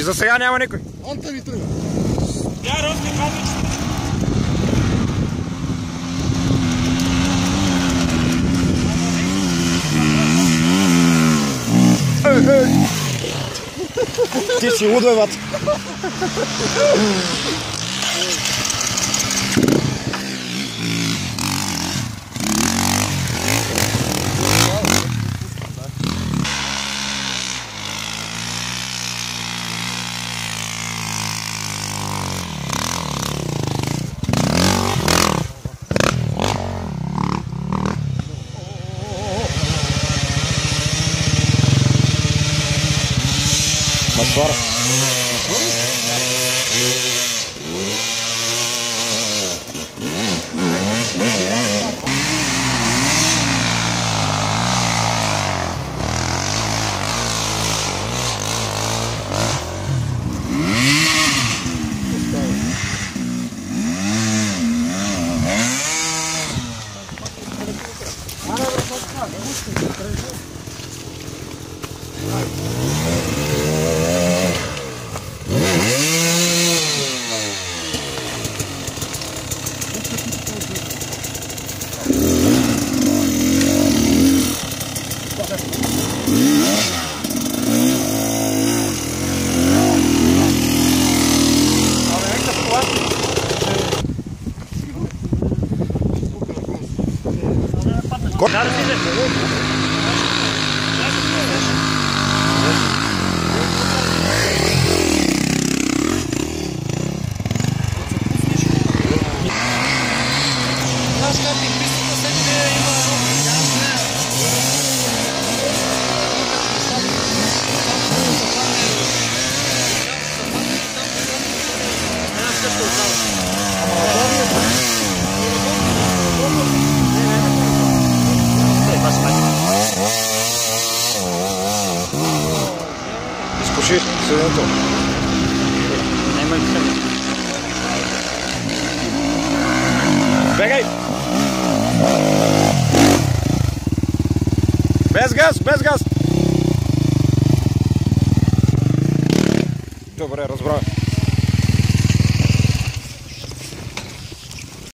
за сега няма никой. Анта ви тръгва. Я ръсни камъчета. Ти си лудо, Mas fora. Let's go. Изкуши седенето. Няма и кръв. Бегай! Без газ, без газ! Добре, разбрах.